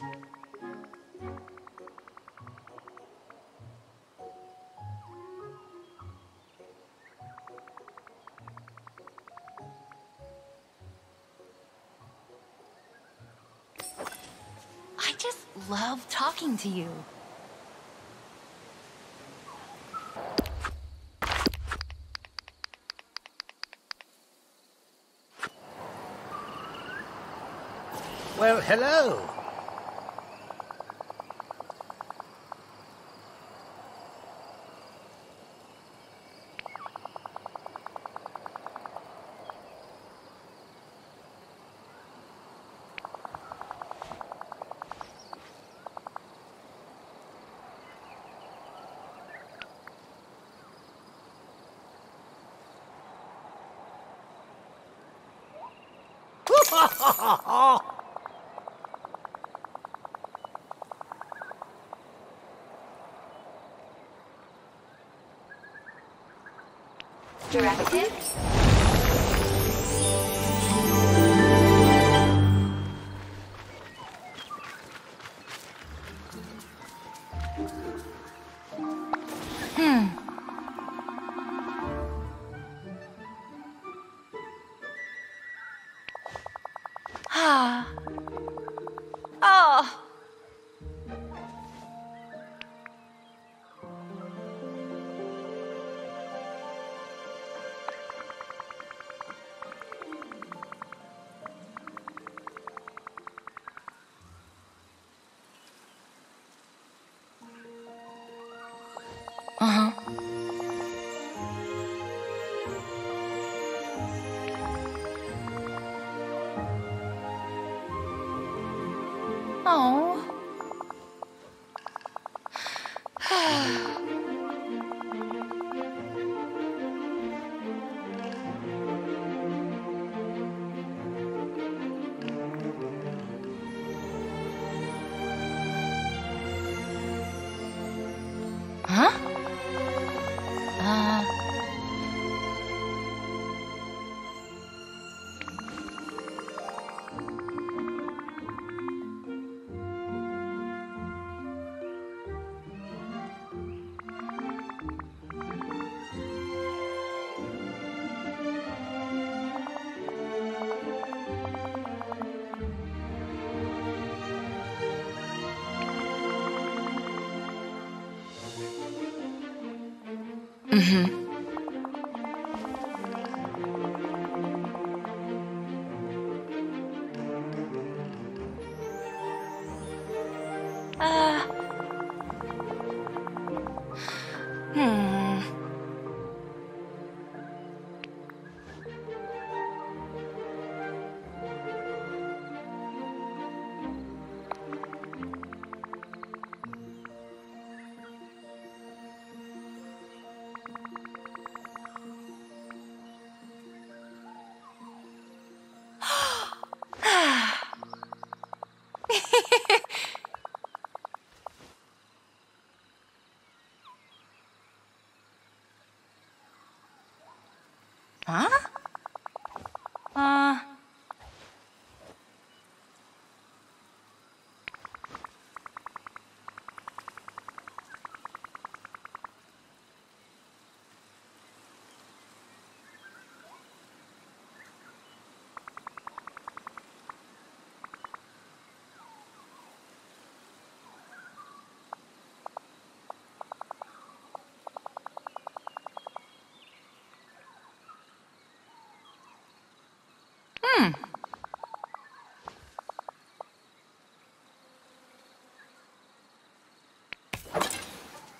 I just love talking to you. Well, hello. Directives? Mm-hmm.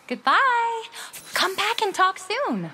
Goodbye. Come back and talk soon.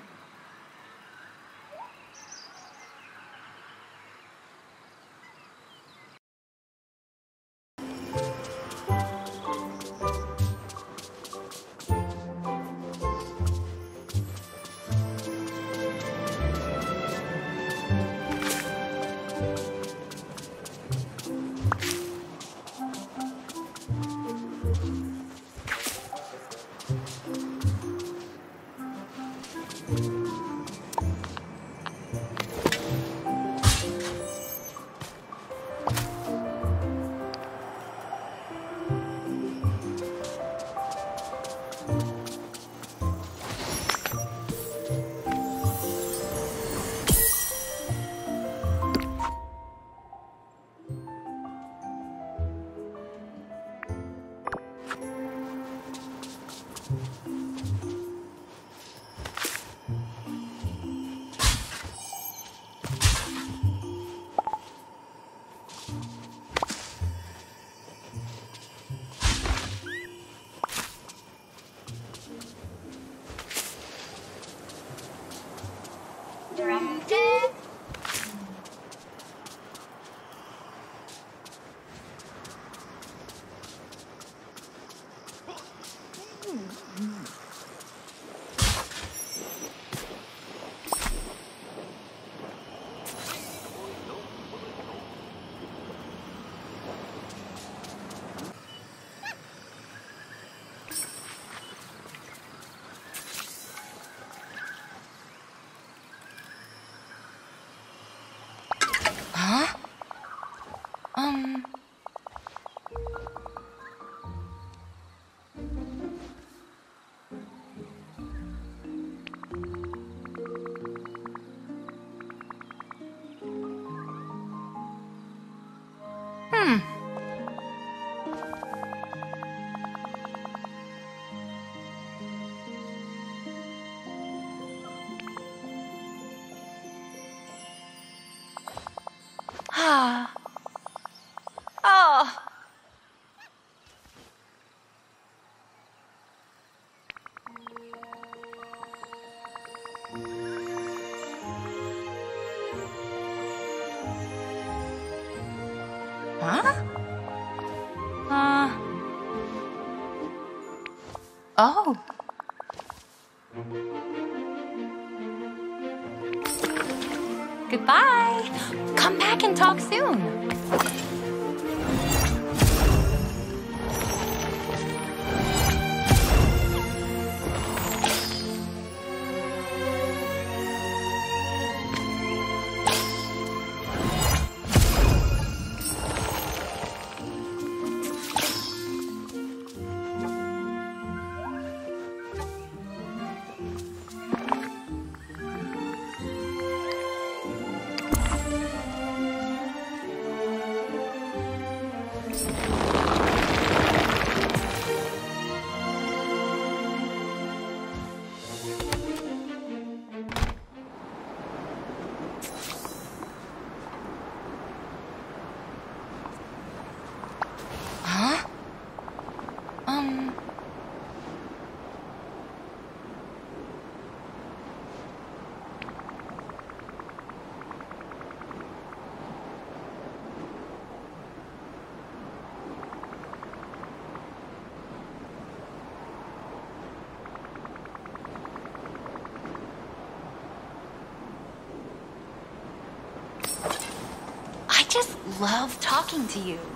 Interrupted. Huh? Huh? Uh. Oh. Goodbye. Come back and talk soon. Love talking to you.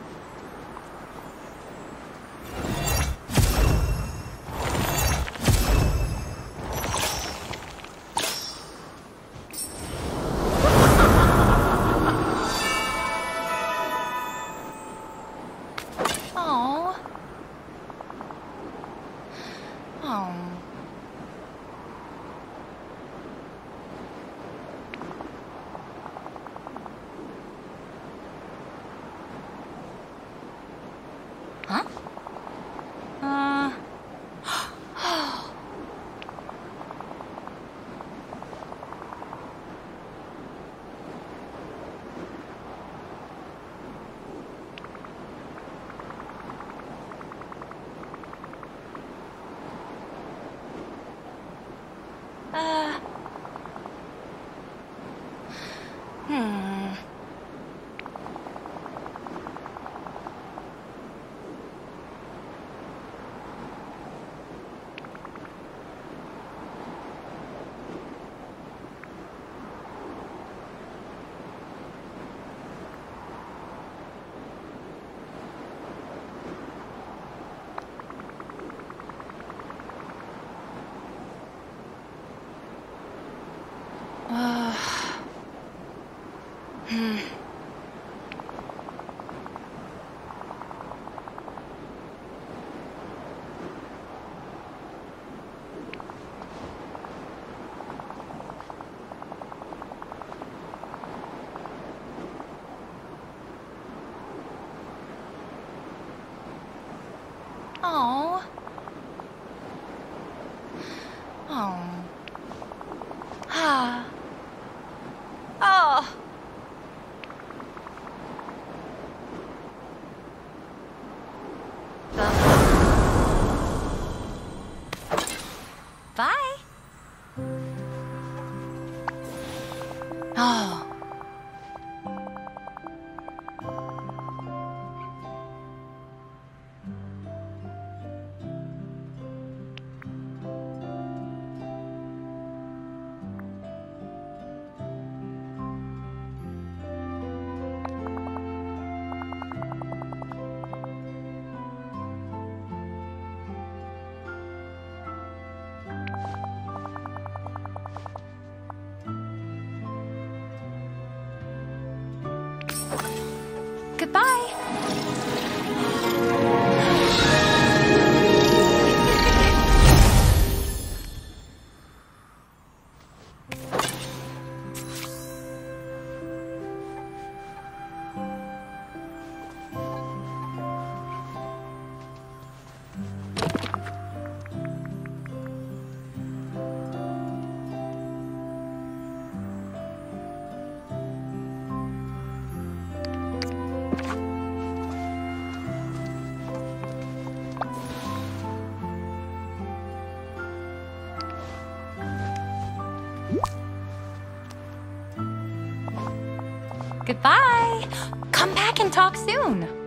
あ! Goodbye. Come back and talk soon.